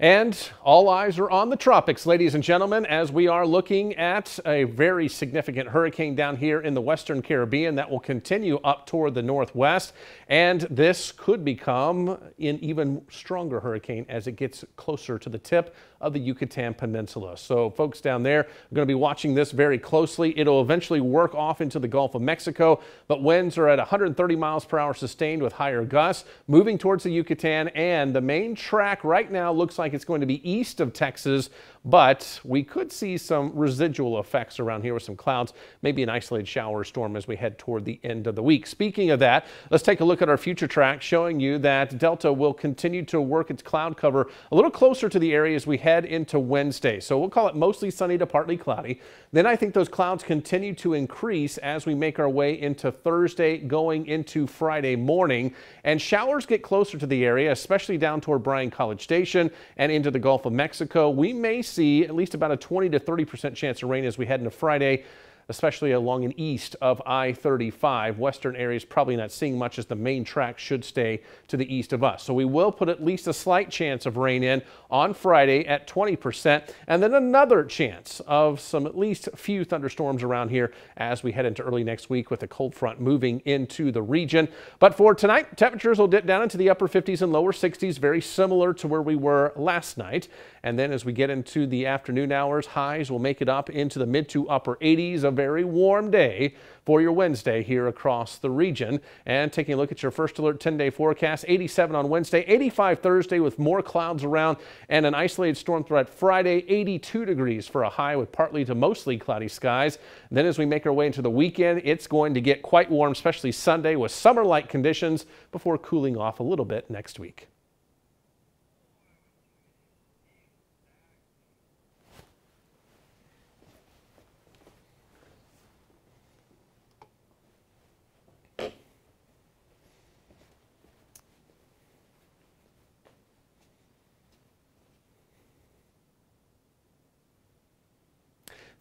And all eyes are on the tropics, ladies and gentlemen, as we are looking at a very significant hurricane down here in the Western Caribbean that will continue up toward the northwest. And this could become an even stronger hurricane as it gets closer to the tip of the Yucatan Peninsula. So folks down there are going to be watching this very closely. It'll eventually work off into the Gulf of Mexico, but winds are at 130 miles per hour sustained with higher gusts moving towards the Yucatan. And the main track right now looks like like it's going to be east of Texas, but we could see some residual effects around here with some clouds, maybe an isolated shower storm as we head toward the end of the week. Speaking of that, let's take a look at our future track showing you that Delta will continue to work its cloud cover a little closer to the area as we head into Wednesday. So we'll call it mostly sunny to partly cloudy. Then I think those clouds continue to increase as we make our way into Thursday going into Friday morning and showers get closer to the area, especially down toward Bryan College Station and into the Gulf of Mexico. We may see at least about a 20 to 30% chance of rain as we head into Friday especially along and east of I-35. Western areas probably not seeing much as the main track should stay to the east of us. So we will put at least a slight chance of rain in on Friday at 20% and then another chance of some at least a few thunderstorms around here as we head into early next week with a cold front moving into the region. But for tonight, temperatures will dip down into the upper 50s and lower 60s, very similar to where we were last night. And then as we get into the afternoon hours, highs will make it up into the mid to upper 80s, a very warm day for your Wednesday here across the region. And taking a look at your first alert 10 day forecast, 87 on Wednesday, 85 Thursday with more clouds around and an isolated storm threat Friday, 82 degrees for a high with partly to mostly cloudy skies. Then as we make our way into the weekend, it's going to get quite warm, especially Sunday with summer like conditions before cooling off a little bit next week.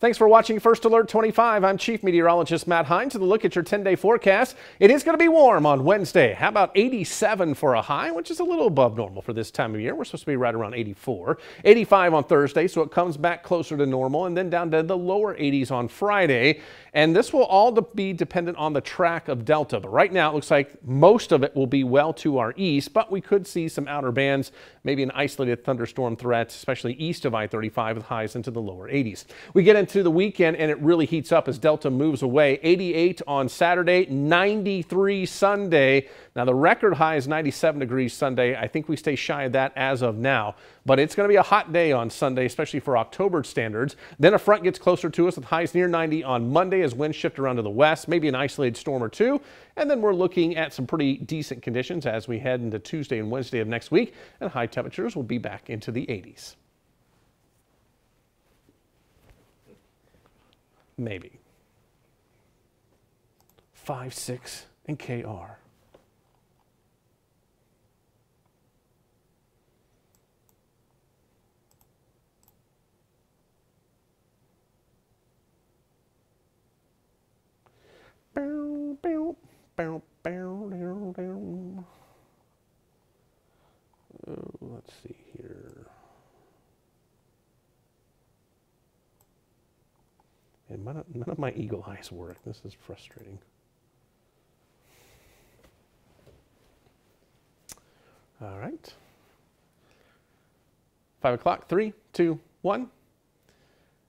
Thanks for watching First Alert 25. I'm Chief Meteorologist Matt Hines. And a look at your 10 day forecast. It is going to be warm on Wednesday. How about 87 for a high, which is a little above normal for this time of year. We're supposed to be right around 84. 85 on Thursday, so it comes back closer to normal, and then down to the lower 80s on Friday. And this will all be dependent on the track of Delta. But right now, it looks like most of it will be well to our east, but we could see some outer bands, maybe an isolated thunderstorm threat, especially east of I 35 with highs into the lower 80s. We get into into the weekend and it really heats up as Delta moves away. 88 on Saturday, 93 Sunday. Now the record high is 97 degrees Sunday. I think we stay shy of that as of now, but it's going to be a hot day on Sunday, especially for October standards. Then a front gets closer to us with highs near 90 on Monday as winds shift around to the west, maybe an isolated storm or two. And then we're looking at some pretty decent conditions as we head into Tuesday and Wednesday of next week, and high temperatures will be back into the 80s. Maybe. 5, 6, and KR. Let's see here. And none of my eagle eyes work. This is frustrating. All right. Five o'clock, three, two, one.